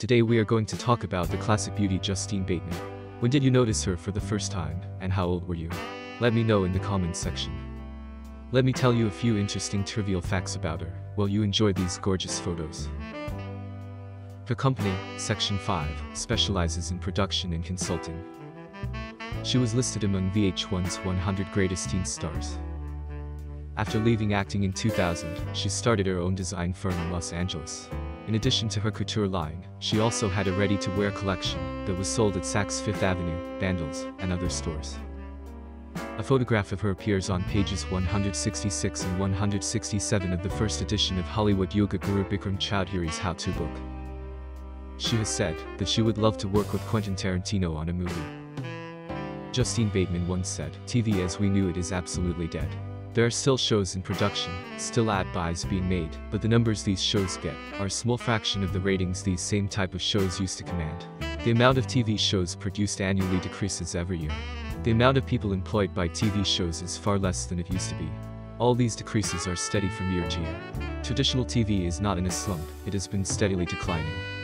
Today we are going to talk about the classic beauty Justine Bateman. When did you notice her for the first time, and how old were you? Let me know in the comments section. Let me tell you a few interesting trivial facts about her, while you enjoy these gorgeous photos. Her company, Section 5, specializes in production and consulting. She was listed among VH1's 100 Greatest Teen Stars. After leaving acting in 2000, she started her own design firm in Los Angeles. In addition to her couture line, she also had a ready-to-wear collection that was sold at Saks Fifth Avenue, Bendel's, and other stores. A photograph of her appears on pages 166 and 167 of the first edition of Hollywood yoga guru Bikram Choudhury's how-to book. She has said that she would love to work with Quentin Tarantino on a movie. Justine Bateman once said, TV as we knew it is absolutely dead. There are still shows in production, still ad buys being made, but the numbers these shows get are a small fraction of the ratings these same type of shows used to command. The amount of TV shows produced annually decreases every year. The amount of people employed by TV shows is far less than it used to be. All these decreases are steady from year to year. Traditional TV is not in a slump, it has been steadily declining.